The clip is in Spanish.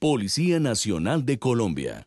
Policía Nacional de Colombia.